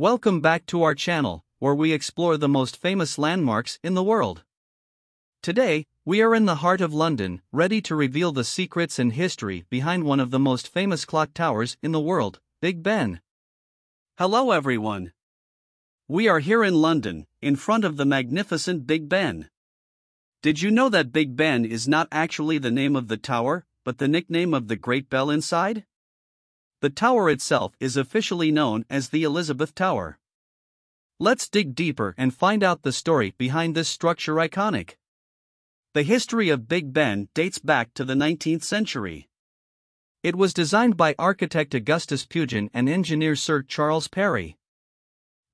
Welcome back to our channel, where we explore the most famous landmarks in the world. Today, we are in the heart of London, ready to reveal the secrets and history behind one of the most famous clock towers in the world, Big Ben. Hello, everyone. We are here in London, in front of the magnificent Big Ben. Did you know that Big Ben is not actually the name of the tower, but the nickname of the Great Bell inside? The tower itself is officially known as the Elizabeth Tower. Let's dig deeper and find out the story behind this structure iconic. The history of Big Ben dates back to the 19th century. It was designed by architect Augustus Pugin and engineer Sir Charles Barry.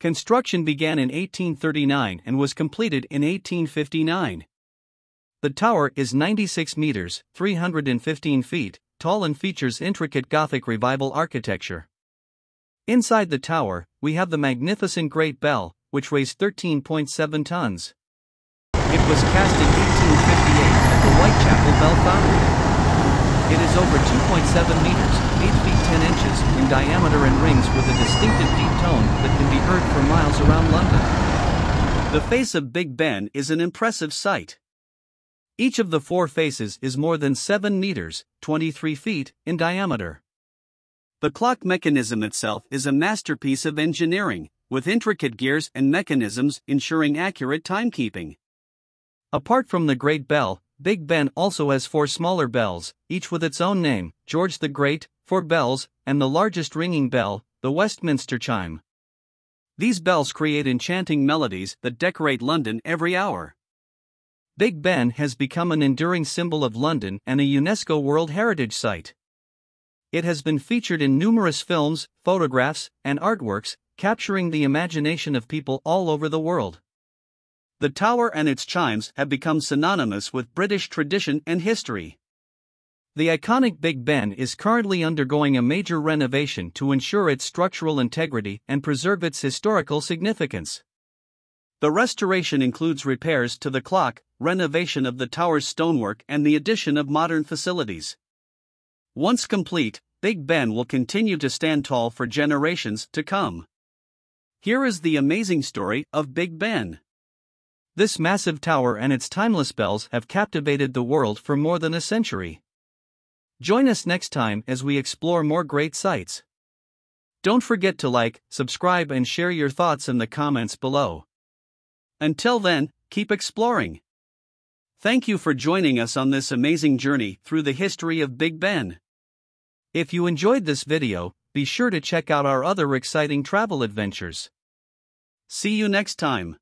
Construction began in 1839 and was completed in 1859. The tower is 96 meters, 315 feet, tall and features intricate Gothic Revival architecture. Inside the tower, we have the magnificent Great Bell, which weighs 13.7 tons. It was cast in 1858 at the Whitechapel Bell Foundry. It is over 2.7 meters, 8 feet 10 inches, in diameter and rings with a distinctive deep tone that can be heard for miles around London. The face of Big Ben is an impressive sight. Each of the four faces is more than 7 meters, 23 feet, in diameter. The clock mechanism itself is a masterpiece of engineering, with intricate gears and mechanisms ensuring accurate timekeeping. Apart from the Great Bell, Big Ben also has four smaller bells, each with its own name George the Great, four bells, and the largest ringing bell, the Westminster chime. These bells create enchanting melodies that decorate London every hour. Big Ben has become an enduring symbol of London and a UNESCO World Heritage Site. It has been featured in numerous films, photographs, and artworks, capturing the imagination of people all over the world. The tower and its chimes have become synonymous with British tradition and history. The iconic Big Ben is currently undergoing a major renovation to ensure its structural integrity and preserve its historical significance. The restoration includes repairs to the clock, renovation of the tower's stonework, and the addition of modern facilities. Once complete, Big Ben will continue to stand tall for generations to come. Here is the amazing story of Big Ben. This massive tower and its timeless bells have captivated the world for more than a century. Join us next time as we explore more great sights. Don't forget to like, subscribe, and share your thoughts in the comments below. Until then, keep exploring. Thank you for joining us on this amazing journey through the history of Big Ben. If you enjoyed this video, be sure to check out our other exciting travel adventures. See you next time.